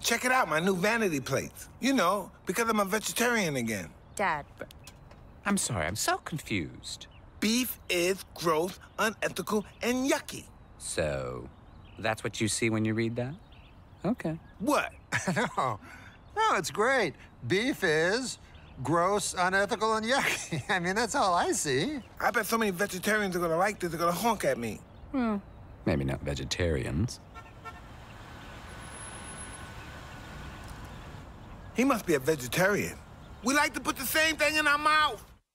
Check it out, my new vanity plates. You know, because I'm a vegetarian again. Dad. I'm sorry, I'm so confused. Beef is gross, unethical, and yucky. So, that's what you see when you read that? Okay. What? no, no, it's great. Beef is gross, unethical, and yucky. I mean, that's all I see. I bet so many vegetarians are gonna like this, they're gonna honk at me. Hmm. Maybe not vegetarians. He must be a vegetarian. We like to put the same thing in our mouth.